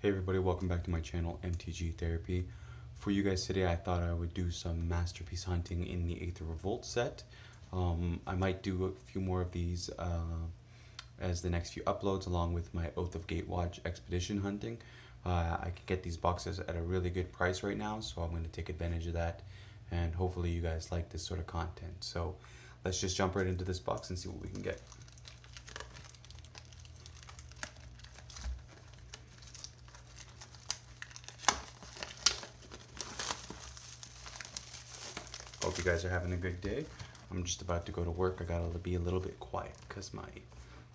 Hey everybody, welcome back to my channel, MTG Therapy. For you guys today, I thought I would do some Masterpiece hunting in the Aether Revolt set. Um, I might do a few more of these uh, as the next few uploads, along with my Oath of Gatewatch Expedition hunting. Uh, I can get these boxes at a really good price right now, so I'm going to take advantage of that. And hopefully you guys like this sort of content. So let's just jump right into this box and see what we can get. Hope you guys are having a good day. I'm just about to go to work. I gotta be a little bit quiet because my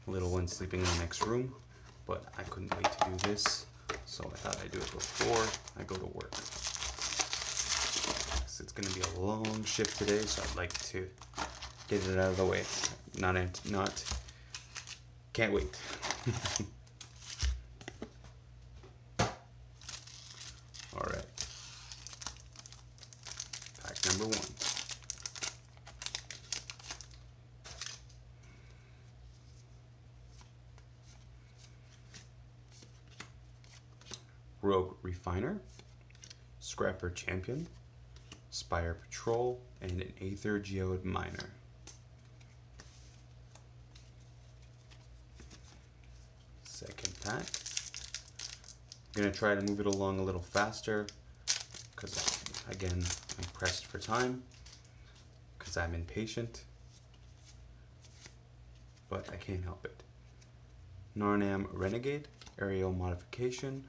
little one's sleeping in the next room. But I couldn't wait to do this, so I thought I'd do it before I go to work. So it's gonna be a long shift today, so I'd like to get it out of the way. Not, not, can't wait. All right. Pack number one. Rogue Refiner, Scrapper Champion, Spire Patrol, and an Aether Geode Miner. Second pack. I'm going to try to move it along a little faster because, again, I'm pressed for time because I'm impatient, but I can't help it. Narnam Renegade, Aerial Modification,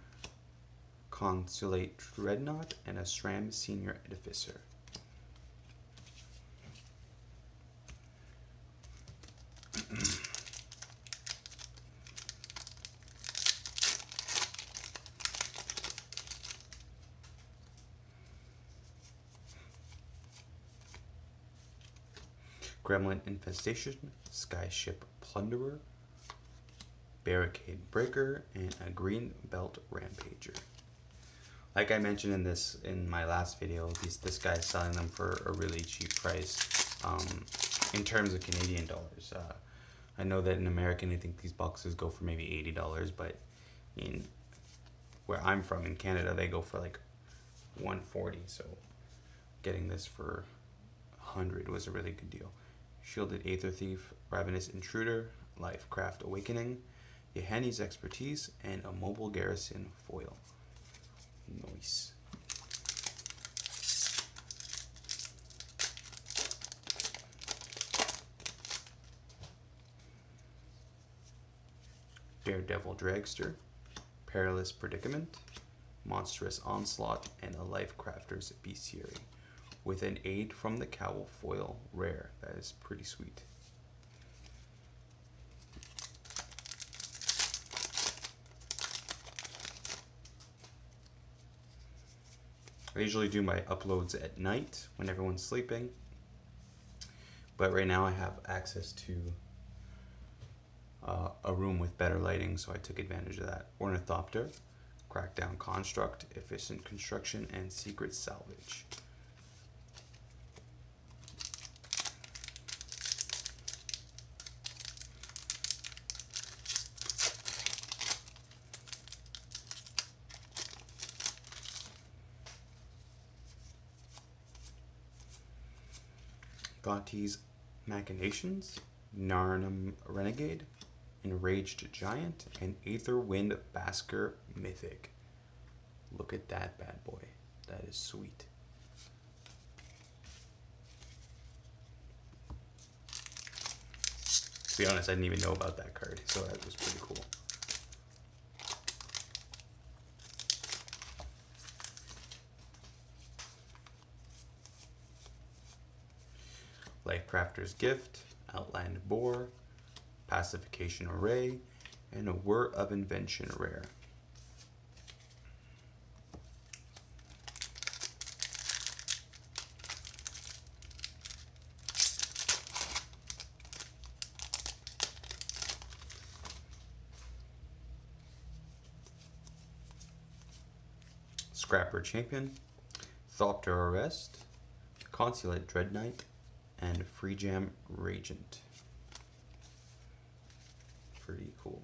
Consulate Dreadnought, and a Sram Senior Edificer. Gremlin Infestation, Skyship Plunderer, Barricade Breaker, and a Green Belt Rampager. Like I mentioned in this in my last video, these this guy's selling them for a really cheap price um, in terms of Canadian dollars. Uh, I know that in American, I think these boxes go for maybe eighty dollars, but in where I'm from in Canada, they go for like one forty. So getting this for hundred was a really good deal. Shielded Aether Thief, Ravenous Intruder, Lifecraft Awakening, Yahenni's Expertise, and a Mobile Garrison foil. Nice. Daredevil Dragster, Perilous Predicament, Monstrous Onslaught, and a Lifecrafter's Bestiary with an aid from the cowl foil rare. That is pretty sweet. I usually do my uploads at night when everyone's sleeping. But right now I have access to uh, a room with better lighting, so I took advantage of that. Ornithopter, Crackdown Construct, Efficient Construction, and Secret Salvage. Gonti's Machinations, Narnam Renegade, Enraged Giant, and Aetherwind Basker Mythic. Look at that bad boy. That is sweet. To be honest, I didn't even know about that card, so that was pretty cool. Lifecrafter's Gift, Outland Boar, Pacification Array, and a Whir of Invention rare. Scrapper Champion, Thopter Arrest, Consulate Dreadnought, and Freejam Regent. Pretty cool.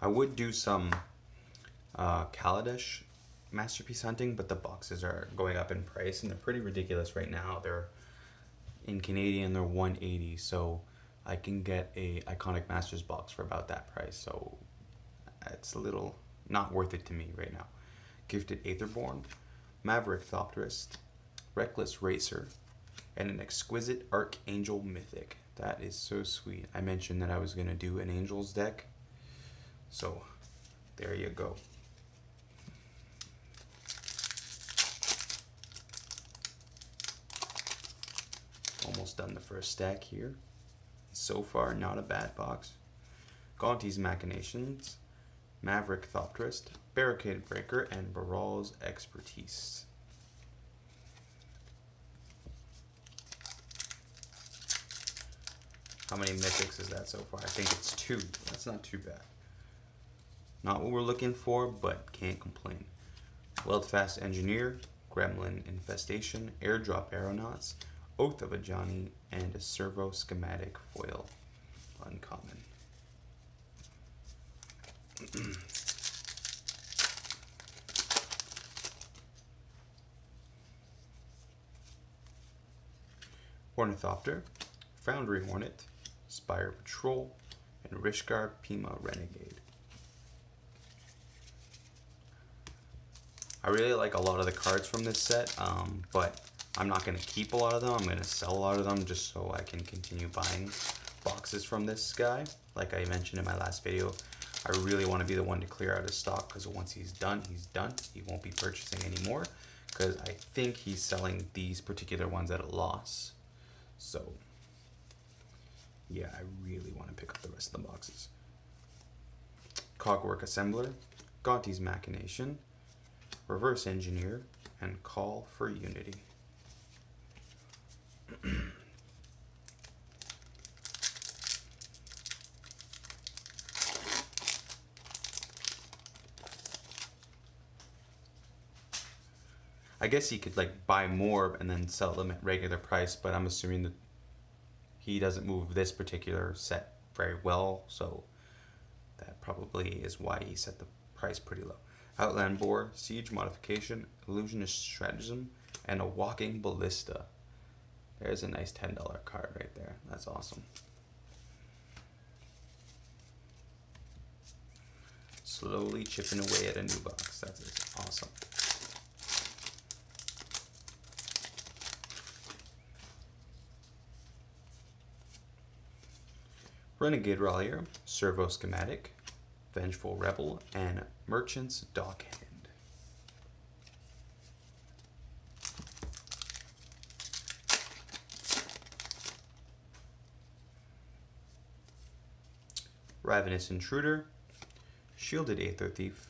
I would do some uh, Kaladesh masterpiece hunting, but the boxes are going up in price and they're pretty ridiculous right now. They're in Canadian, they're 180, so I can get a iconic masters box for about that price. So it's a little not worth it to me right now. Gifted Aetherborn, Maverick Thopterist, Reckless Racer, and an exquisite Archangel Mythic. That is so sweet. I mentioned that I was going to do an Angels deck. So there you go. Almost done the first stack here. So far, not a bad box. Gonti's Machinations, Maverick Thopterist, Barricade Breaker, and Baral's Expertise. How many mythics is that so far? I think it's two. That's not too bad. Not what we're looking for, but can't complain. Weldfast Engineer, Gremlin Infestation, Airdrop Aeronauts, Oath of Ajani, and a Servo Schematic Foil. Uncommon. Ornithopter, Foundry Hornet, Spire Patrol, and Rishkar Peema Renegade. I really like a lot of the cards from this set, um, but I'm not going to keep a lot of them. I'm going to sell a lot of them just so I can continue buying boxes from this guy. Like I mentioned in my last video, I really want to be the one to clear out his stock because once he's done, he's done. He won't be purchasing anymore because I think he's selling these particular ones at a loss. So yeah, I really want to pick up the rest of the boxes. Cogwork Assembler, Gonti's Machination, Reverse Engineer, and Call for Unity. I guess he could like buy more and then sell them at regular price, but I'm assuming that he doesn't move this particular set very well, so that probably is why he set the price pretty low. Outland Boar, Siege Modification, Illusionist Stratagem, and a Walking Ballista. There's a nice $10 card right there. That's awesome. Slowly chipping away at a new box. That's awesome. Renegade Rallier, Servo Schematic, Vengeful Rebel, and Merchant's Dockhand. Ravenous Intruder, Shielded Aether Thief,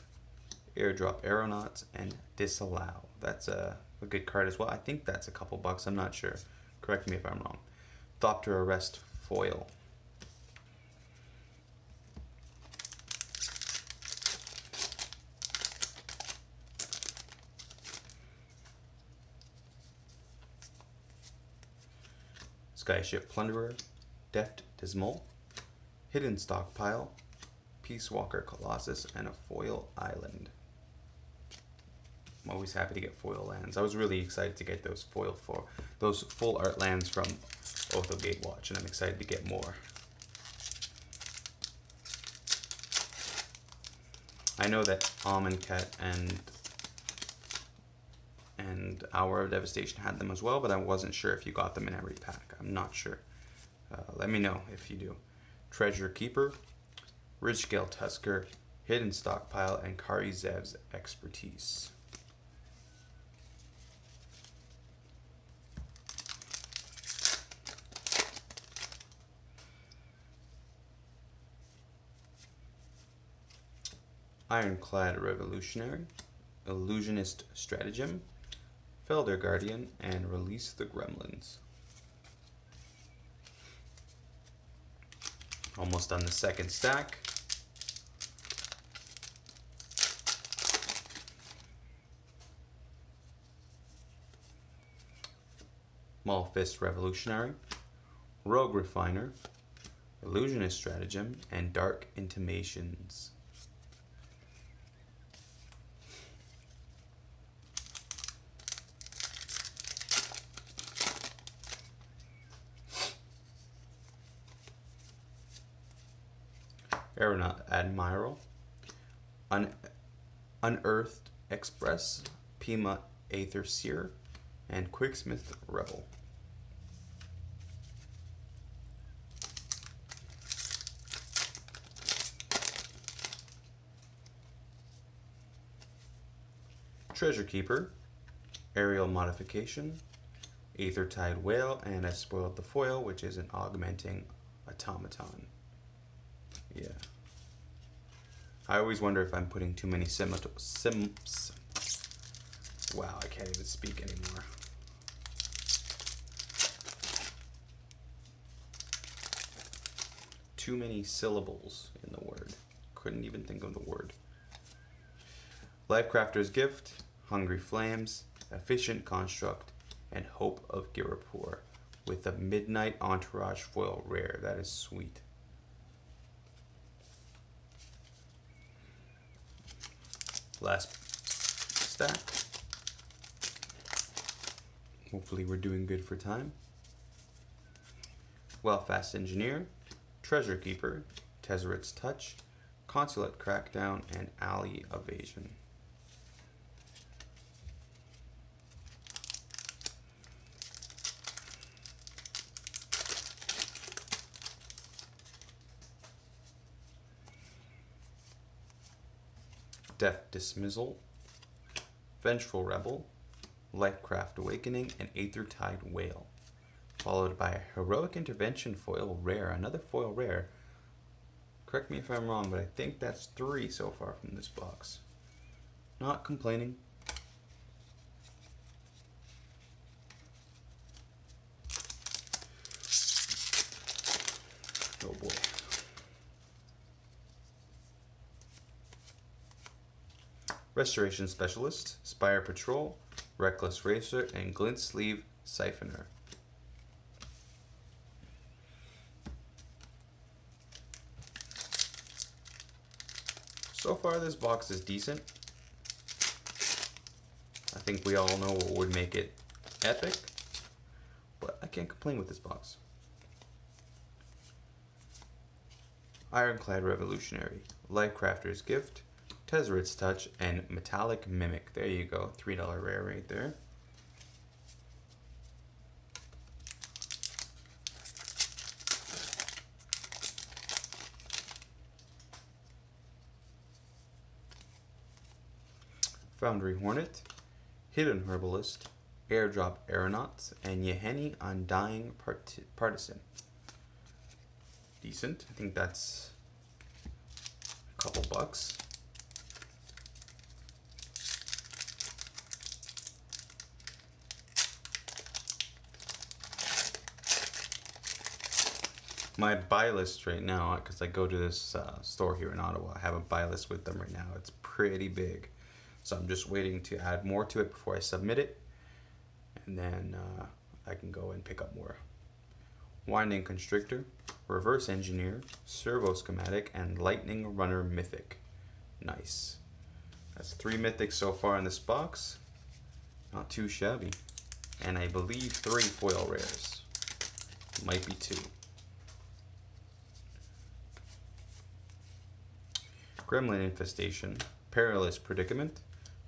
Airdrop Aeronauts, and Disallow. That's a, a good card as well. I think that's a couple bucks. I'm not sure. Correct me if I'm wrong. Thopter Arrest Foil. Skyship Plunderer, Deft Dismissal, Hidden Stockpile, Peacewalker Colossus, and a Foil Island. I'm always happy to get foil lands. I was really excited to get those foil for those full art lands from Oath of Gatewatch, and I'm excited to get more. I know that Amonkhet and and Hour of Devastation had them as well, but I wasn't sure if you got them in every pack. I'm not sure. Uh, let me know if you do. Treasure Keeper, Ridgescale Tusker, Hidden Stockpile, and Kari Zev's Expertise. Ironclad Revolutionary, Illusionist Stratagem, Felder Guardian, and release the gremlins. Almost on the second stack. Maulfist Revolutionary, Rogue Refiner, Illusionist Stratagem, and Dark Intimations. Admiral, Un- Unearthed Express, Pima Aether Seer, and Quicksmith Rebel. Treasure Keeper, Aerial Modification, Aethertide Whale, and I spoiled the foil, which is an augmenting automaton. Yeah. I always wonder if I'm putting too many sims. Wow, I can't even speak anymore. Too many syllables in the word. Couldn't even think of the word. Lifecrafter's Gift, Hungry Flames, Efficient Construct, and Hope of Ghirapur with a Midnight Entourage foil rare. That is sweet. Last stack. Hopefully, we're doing good for time. Well, Fast Engineer, Treasure Keeper, Tezzeret's Touch, Consulate Crackdown, and Alley Evasion. Deft Dismissal, Vengeful Rebel, Lifecraft Awakening, and Aethertide Whale. Followed by a Heroic Intervention foil rare, another foil rare. Correct me if I'm wrong, but I think that's three so far from this box. Not complaining. Oh boy. Restoration Specialist, Spire Patrol, Reckless Racer, and Glint Sleeve Siphoner. So far, this box is decent. I think we all know what would make it epic, but I can't complain with this box. Ironclad Revolutionary, Lifecrafter's Gift, Tezzeret's Touch, and Metallic Mimic. There you go, $3 rare right there. Foundry Hornet, Hidden Herbalist, Airdrop Aeronauts, and Yahenni Undying Part- Partisan. Decent. I think that's a couple bucks. My buy list right now because I go to this uh, store here in Ottawa. I have a buy list with them right now. It's pretty big, so I'm just waiting to add more to it before I submit it, and then uh, I can go and pick up more. Winding Constrictor, Reverse Engineer, Servo Schematic, and Lightning Runner Mythic. Nice. That's three mythics so far in this box. Not too shabby. And I believe three foil rares. Might be two. Gremlin Infestation, Perilous Predicament,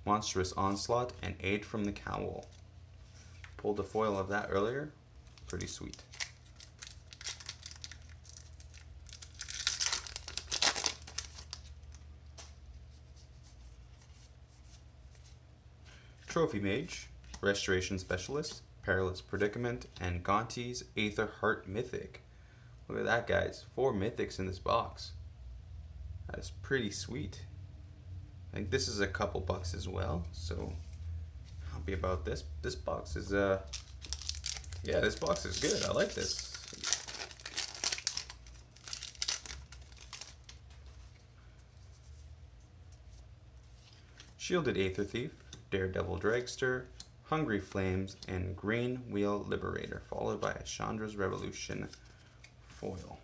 Monstrous Onslaught, and Aid from the Cowl. Pulled a foil of that earlier. Pretty sweet. Trophy Mage, Restoration Specialist, Perilous Predicament, and Gonti's Aether Heart Mythic. Look at that, guys. Four mythics in this box. That's pretty sweet. I think this is a couple bucks as well, so happy about this. This box is uh yeah, this box is good. I like this. Shielded Aether Thief, Daredevil Dragster, Hungry Flames, and Greenwheel Liberator, followed by a Chandra's Revolution foil.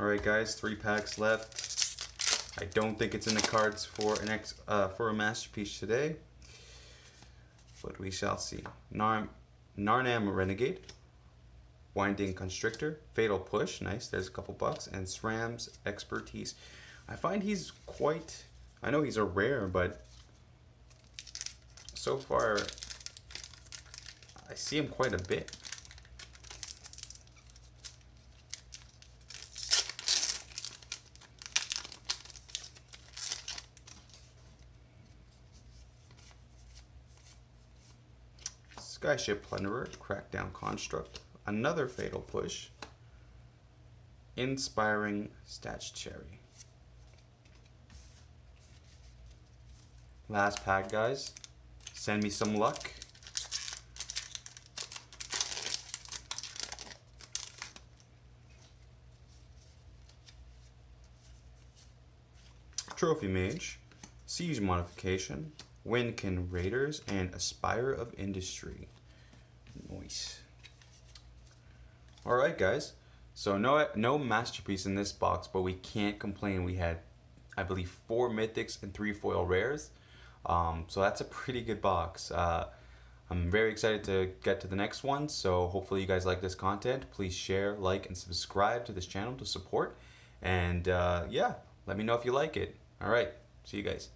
Alright guys, three packs left. I don't think it's in the cards for an ex uh, for a masterpiece today. But we shall see. Nar Narnam Renegade, Winding Constrictor, Fatal Push, nice, there's a couple bucks, and Sram's Expertise. I find he's quite, I know he's a rare, but so far I see him quite a bit. Skyship Plunderer, Crackdown Construct, another Fatal Push, Inspiring Statuary. Last pack, guys. Send me some luck. Trophy Mage, Siege Modification, Windkin Raiders, and a Spire of Industry. Nice. Alright guys, so no, no masterpiece in this box, but we can't complain. We had, I believe, four mythics and three foil rares. Um, so that's a pretty good box. Uh, I'm very excited to get to the next one, so hopefully you guys like this content. Please share, like, and subscribe to this channel to support. And uh, yeah, let me know if you like it. All right, see you guys.